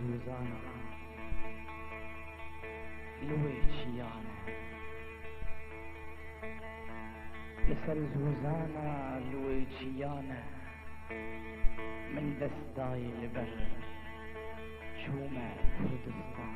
زوزانا لويتشيانا لسر زوزانا لويتشيانا من دستاي البر شومة كردستان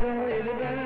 போயிருவேன்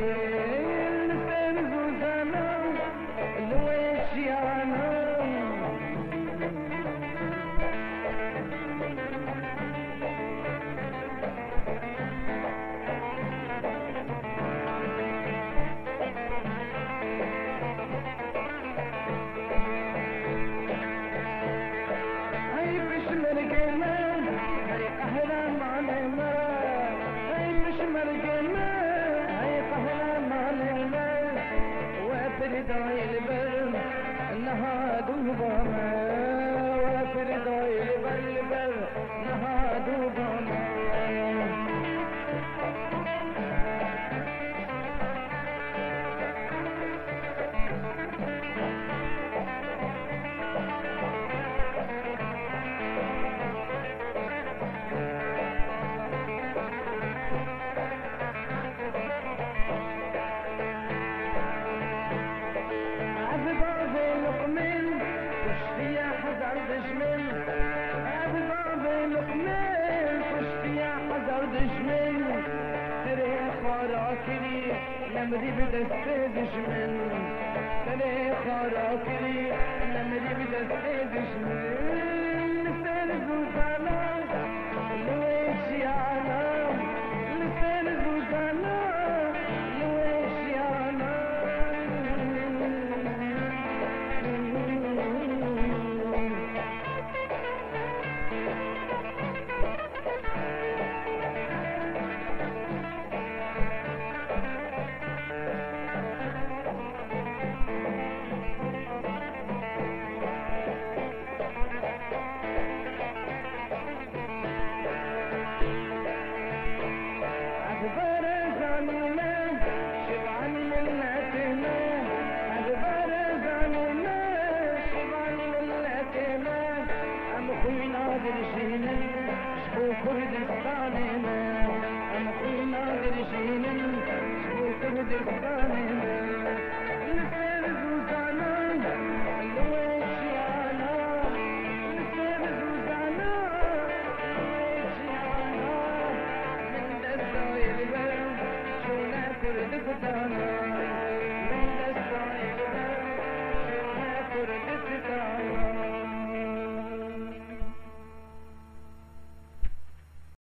ना दुख हृदॉइल بل بل न کلی نمری به دست دشمن. سر خارا کلی نمری به دست دشمن. سر زوفالا شبو كردستاننا أم خوينا درشينا شبو كردستاننا نسير زوزانا لويشيانا نسير زوزانا لويشيانا من دستايل برم شونا كردستانا من دستايل برم شونا كردستانا